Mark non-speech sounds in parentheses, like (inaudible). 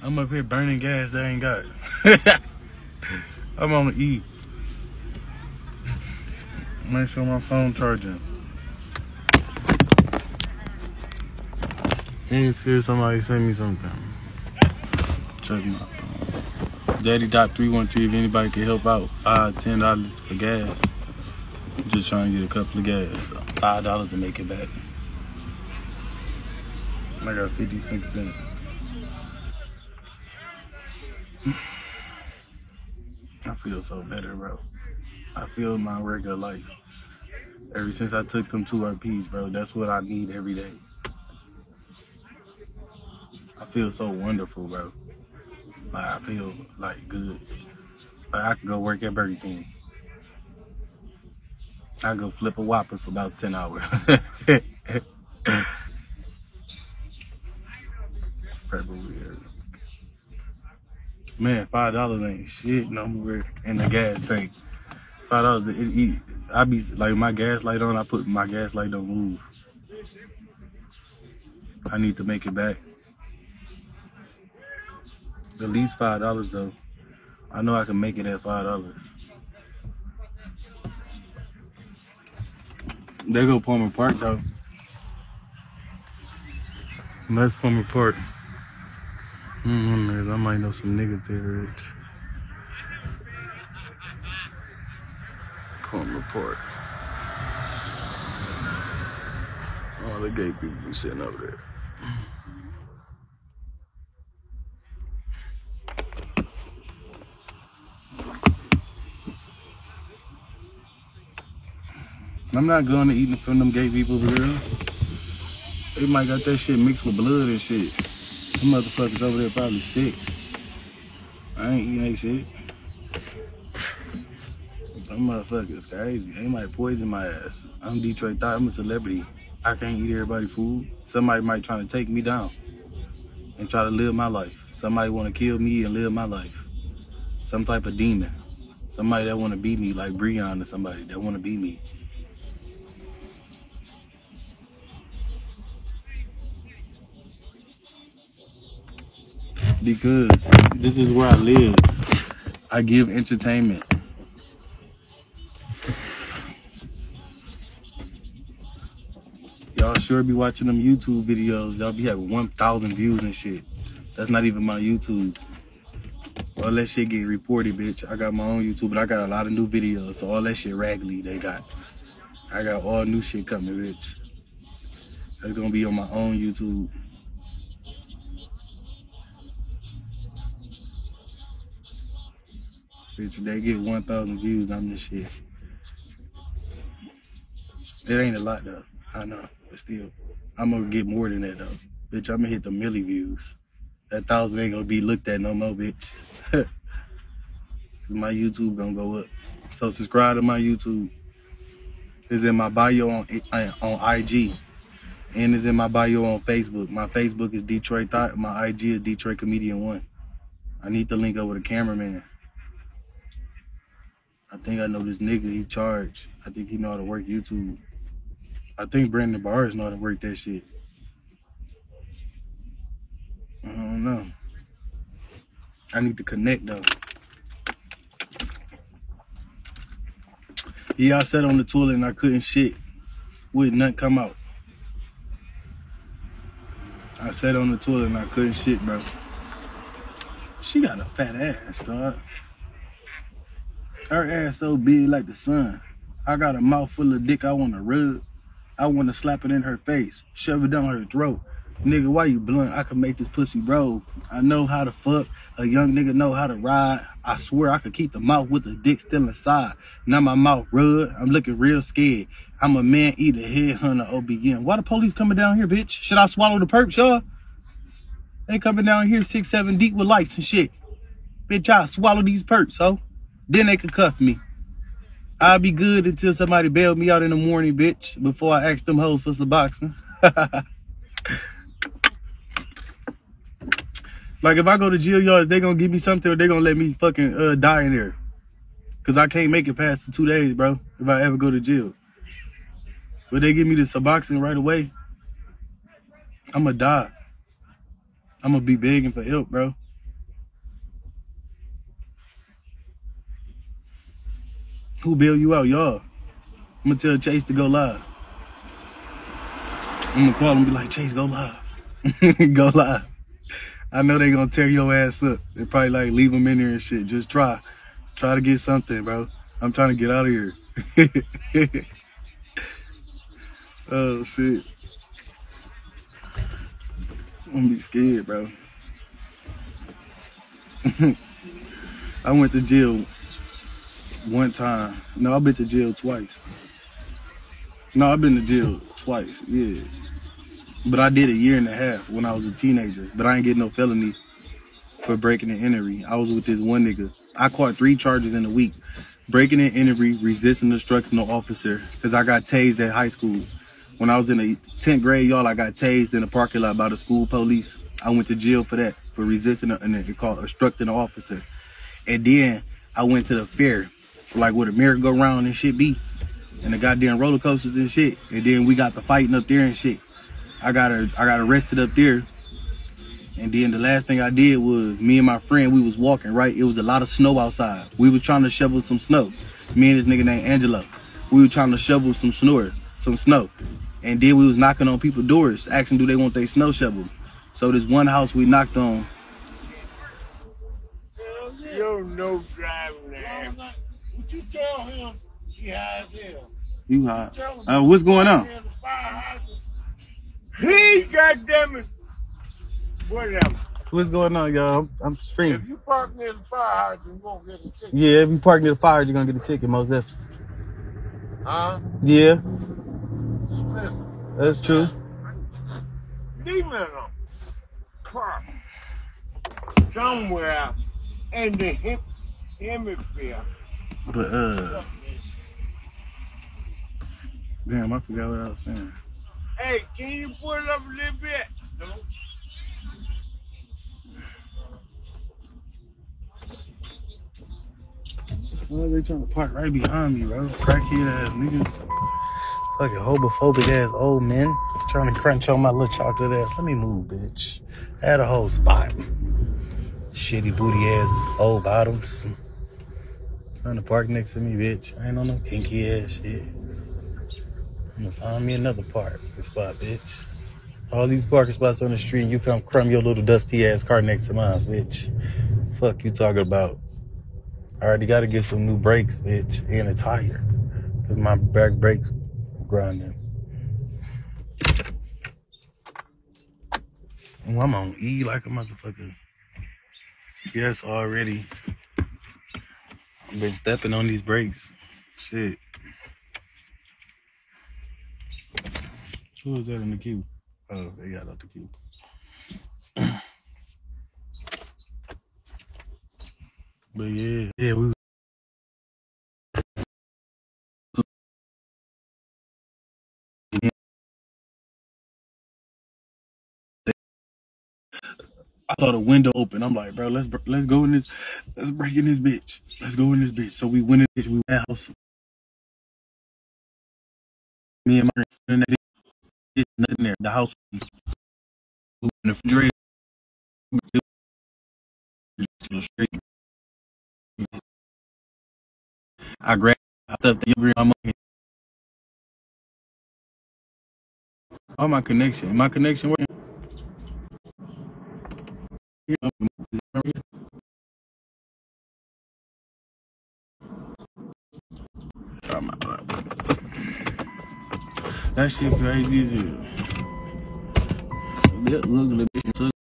I'm up here burning gas that I ain't got. (laughs) I'm on the E. Make sure my phone charging. See if somebody send me something. Check my phone. Daddy dot three one three. If anybody can help out, five ten dollars for gas. Just trying to get a couple of gas. Five dollars to make it back. I got fifty six cents. I feel so better, bro. I feel my regular life. Ever since I took them two RPs, bro, that's what I need every day. I feel so wonderful, bro. Like I feel like good. Like I could go work at Burger King. I go flip a Whopper for about ten hours. (laughs) Man, five dollars ain't shit no more in the gas tank. Five dollars, it, it, I be like my gas light on. I put my gas light don't move. I need to make it back. At least five dollars though. I know I can make it at five dollars. There go Palmer Park though. That's Palmer Park. Mm, I might know some niggas there, Rich. Palmer Park. All the gay people be sitting over there. I'm not going to eating from them gay people there. They might got that shit mixed with blood and shit. Them motherfuckers over there probably sick. I ain't eating that shit. Them motherfuckers crazy. They might poison my ass. I'm Detroit Thot. I'm a celebrity. I can't eat everybody food. Somebody might try to take me down and try to live my life. Somebody want to kill me and live my life. Some type of demon. Somebody that want to beat me like Breon or somebody that want to beat me. Because this is where I live. I give entertainment. Y'all sure be watching them YouTube videos. Y'all be having 1,000 views and shit. That's not even my YouTube. All that shit get reported, bitch. I got my own YouTube, but I got a lot of new videos. So all that shit raggedy they got. I got all new shit coming, bitch. That's gonna be on my own YouTube. Bitch, they get 1,000 views on this shit. It ain't a lot though. I know, but still, I'm gonna get more than that though. Bitch, I'm gonna hit the milli views. That thousand ain't gonna be looked at no more, bitch. (laughs) my YouTube gonna go up. So subscribe to my YouTube. It's in my bio on uh, on IG, and it's in my bio on Facebook. My Facebook is Detroit Thot. My IG is Detroit Comedian One. I need to link up with a cameraman. I think I know this nigga, he charge. I think he know how to work YouTube. I think Brandon Bars know how to work that shit. I don't know. I need to connect though. Yeah, I sat on the toilet and I couldn't shit. Would nothing come out. I sat on the toilet and I couldn't shit, bro. She got a fat ass, dog. Her ass so big like the sun. I got a mouth full of dick I want to rub. I want to slap it in her face, shove it down her throat. Nigga, why you blunt? I can make this pussy roll. I know how to fuck. A young nigga know how to ride. I swear I could keep the mouth with the dick still inside. Now my mouth rub. I'm looking real scared. I'm a man eater, headhunter, OBM. Why the police coming down here, bitch? Should I swallow the perps, y'all? They coming down here six, seven deep with lights and shit. Bitch, I swallow these perps, ho. Then they could cuff me. I'll be good until somebody bail me out in the morning, bitch, before I ask them hoes for some boxing. (laughs) like if I go to jail yards, they gonna give me something or they gonna let me fucking uh, die in there. Cause I can't make it past the two days, bro, if I ever go to jail. But they give me the Suboxone right away. I'ma die. I'ma be begging for help, bro. Who bail you out, y'all? I'm gonna tell Chase to go live. I'm gonna call him and be like, Chase, go live. (laughs) go live. I know they gonna tear your ass up. They probably like leave them in there and shit. Just try. Try to get something, bro. I'm trying to get out of here. (laughs) oh shit. I'm gonna be scared, bro. (laughs) I went to jail one time. No, I've been to jail twice. No, I've been to jail twice, yeah. But I did a year and a half when I was a teenager. But I ain't get no felony for breaking and entering. I was with this one nigga. I caught three charges in a week. Breaking and entering, resisting an instructional officer, because I got tased at high school. When I was in the 10th grade, y'all, I got tased in the parking lot by the school police. I went to jail for that, for resisting and it called obstructing an officer. And then I went to the fair, like where the merry-go-round and shit be, and the goddamn roller coasters and shit. And then we got the fighting up there and shit. I got I got arrested up there. And then the last thing I did was me and my friend, we was walking, right? It was a lot of snow outside. We was trying to shovel some snow. Me and this nigga named Angelo. We were trying to shovel some snow, some snow. And then we was knocking on people's doors, asking do they want their snow shovel. So this one house we knocked on. You no driving What you tell him he has him? You hot. Uh, what's going on? He goddamn it. Whatever. What's going on, y'all? I'm, I'm If streaming. you park near the fire hydrant, you won't get a ticket. Yeah, if you park near the fire, you're gonna get a ticket, most definitely. Huh? Yeah, Listen, that's true. leave me alone. Car. Somewhere in the hip hemisphere. But uh, damn, I forgot what I was saying. Hey, can you pull it up a little bit? No. Well, they trying to park right behind me, bro. Crackhead ass niggas. Fucking homophobic ass old men trying to crunch on my little chocolate ass. Let me move, bitch. I had a whole spot. Shitty booty ass old bottoms. Trying to park next to me, bitch. I ain't on no kinky ass shit. I'm gonna find me another parking spot, bitch. All these parking spots on the street, and you come crumb your little dusty ass car next to mine, bitch. Fuck you talking about? I already got to get some new brakes, bitch, and a tire. Because my back brakes grinding. Oh, I'm on E like a motherfucker. Yes, already. Been stepping on these brakes. Shit. Who is that in the queue? Oh, they got out the queue. (clears throat) But yeah, yeah, we I saw the window open. I'm like, bro, let's let's go in this, let's break in this bitch. Let's go in this bitch. So we went in this, we went house. Me and my in that bitch, nothing there. The house, in the refrigerator. I grabbed the my. Oh, my connection. My connection working. Yeah, Oh, my God. That shit crazy as hell. Look, look, little bitch.